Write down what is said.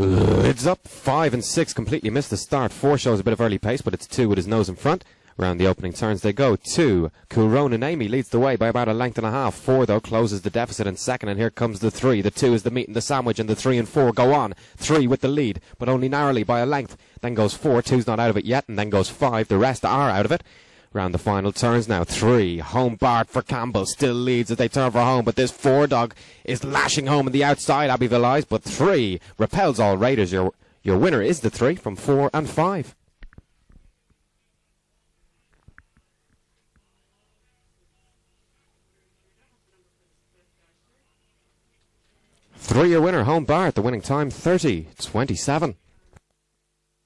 It's up five and six, completely missed the start. Four shows a bit of early pace, but it's two with his nose in front. Round the opening turns they go. Two. Coolronan Amy leads the way by about a length and a half. Four, though, closes the deficit in second, and here comes the three. The two is the meat and the sandwich, and the three and four go on. Three with the lead, but only narrowly by a length. Then goes four. Two's not out of it yet, and then goes five. The rest are out of it. Round the final turns now. Three. Home Bart for Campbell. Still leads as they turn for home, but this four dog is lashing home on the outside, Abbeyville Ise. But three repels all raiders. Your, your winner is the three from four and five. Three-year winner, Home Bart. The winning time, 30 27.